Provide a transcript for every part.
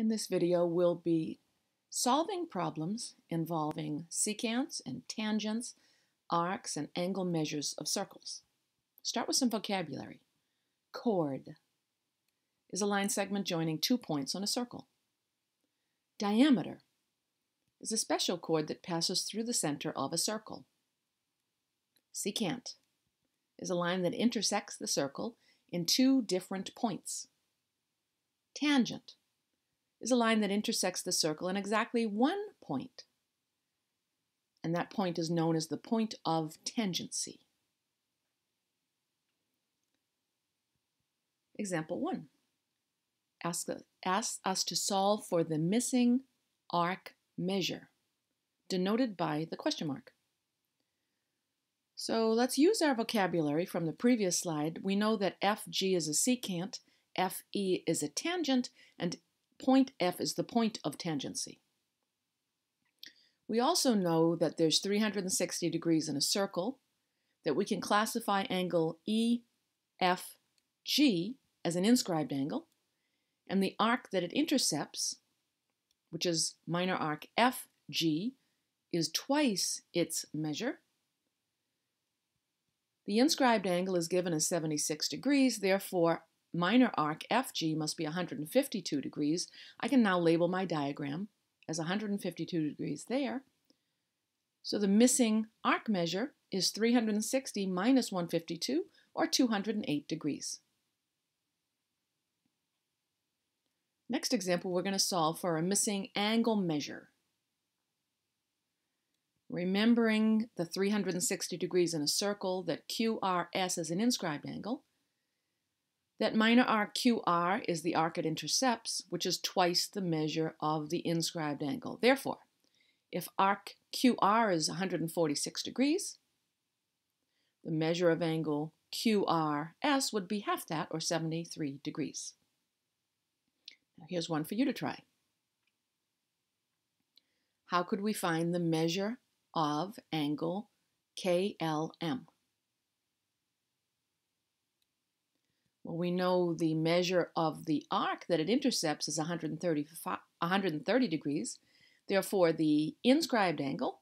In this video, we'll be solving problems involving secants and tangents, arcs, and angle measures of circles. Start with some vocabulary. Chord is a line segment joining two points on a circle. Diameter is a special chord that passes through the center of a circle. Secant is a line that intersects the circle in two different points. Tangent is a line that intersects the circle in exactly one point. And that point is known as the point of tangency. Example 1. Ask, ask us to solve for the missing arc measure, denoted by the question mark. So let's use our vocabulary from the previous slide. We know that FG is a secant, FE is a tangent, and point F is the point of tangency. We also know that there's 360 degrees in a circle, that we can classify angle EFG as an inscribed angle, and the arc that it intercepts, which is minor arc FG, is twice its measure. The inscribed angle is given as 76 degrees, therefore minor arc FG must be 152 degrees. I can now label my diagram as 152 degrees there. So the missing arc measure is 360 minus 152, or 208 degrees. Next example, we're going to solve for a missing angle measure. Remembering the 360 degrees in a circle, that QRS is an inscribed angle, that minor arc QR is the arc it intercepts, which is twice the measure of the inscribed angle. Therefore, if arc QR is 146 degrees, the measure of angle QRS would be half that, or 73 degrees. Now here's one for you to try. How could we find the measure of angle KLM? Well, we know the measure of the arc that it intercepts is 130, 130 degrees. Therefore, the inscribed angle,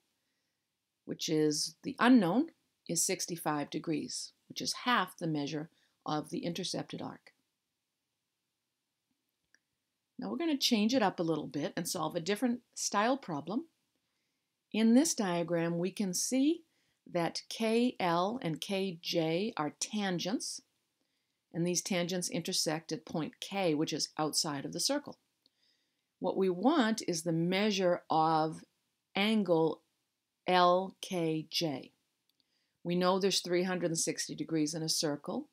which is the unknown, is 65 degrees, which is half the measure of the intercepted arc. Now we're going to change it up a little bit and solve a different style problem. In this diagram, we can see that KL and KJ are tangents and these tangents intersect at point K, which is outside of the circle. What we want is the measure of angle LKJ. We know there's 360 degrees in a circle,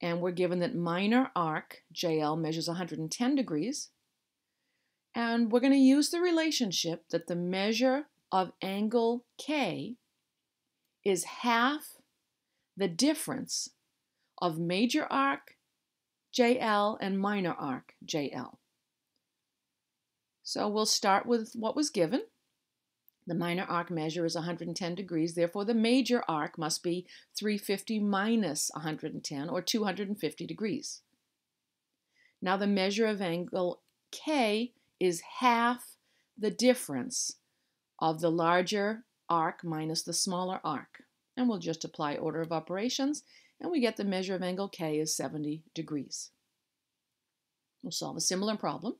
and we're given that minor arc, JL, measures 110 degrees, and we're going to use the relationship that the measure of angle K is half the difference of major arc JL and minor arc JL. So we'll start with what was given. The minor arc measure is 110 degrees, therefore the major arc must be 350 minus 110, or 250 degrees. Now the measure of angle K is half the difference of the larger arc minus the smaller arc. And we'll just apply order of operations and we get the measure of angle K is 70 degrees. We'll solve a similar problem.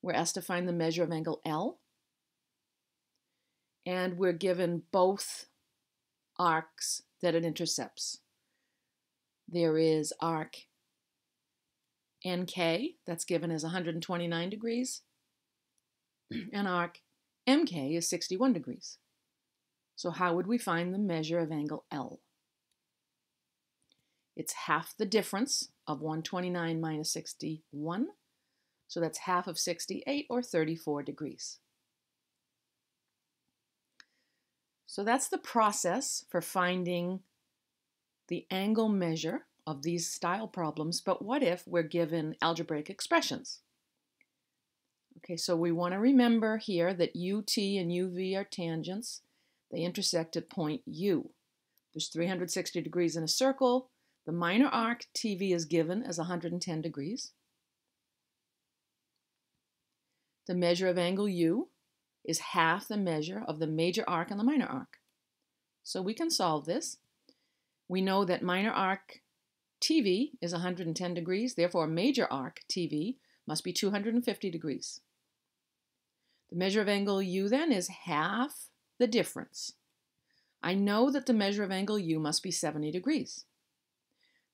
We're asked to find the measure of angle L, and we're given both arcs that it intercepts. There is arc NK, that's given as 129 degrees, and arc MK is 61 degrees. So how would we find the measure of angle L? It's half the difference of 129 minus 61. So that's half of 68 or 34 degrees. So that's the process for finding the angle measure of these style problems, but what if we're given algebraic expressions? Okay, so we want to remember here that UT and UV are tangents. They intersect at point U. There's 360 degrees in a circle. The minor arc TV is given as 110 degrees. the measure of angle U is half the measure of the major arc and the minor arc. So we can solve this. We know that minor arc TV is 110 degrees, therefore major arc TV must be 250 degrees. The measure of angle U then is half the difference. I know that the measure of angle U must be 70 degrees.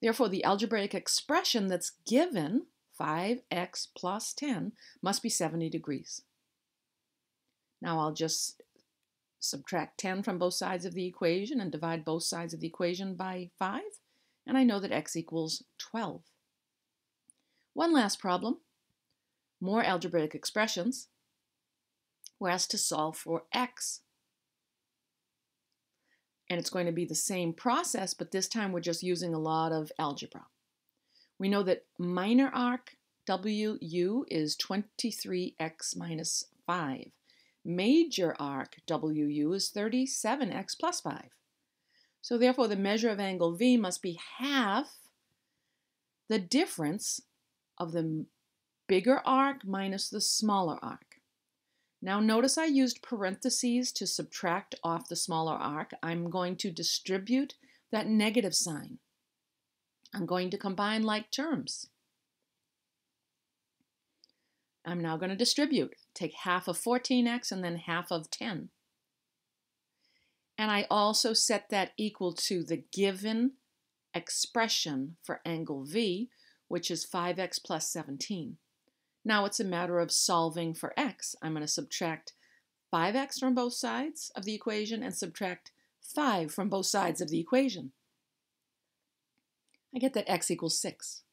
Therefore, the algebraic expression that's given, 5x plus 10, must be 70 degrees. Now I'll just subtract 10 from both sides of the equation and divide both sides of the equation by 5, and I know that x equals 12. One last problem, more algebraic expressions. We're asked to solve for x. And it's going to be the same process, but this time we're just using a lot of algebra. We know that minor arc WU is 23x minus 5. Major arc WU is 37x plus 5. So therefore the measure of angle V must be half the difference of the bigger arc minus the smaller arc. Now notice I used parentheses to subtract off the smaller arc. I'm going to distribute that negative sign. I'm going to combine like terms. I'm now going to distribute. Take half of 14x and then half of 10. And I also set that equal to the given expression for angle V, which is 5x plus 17. Now it's a matter of solving for x. I'm going to subtract 5x from both sides of the equation and subtract 5 from both sides of the equation. I get that x equals 6.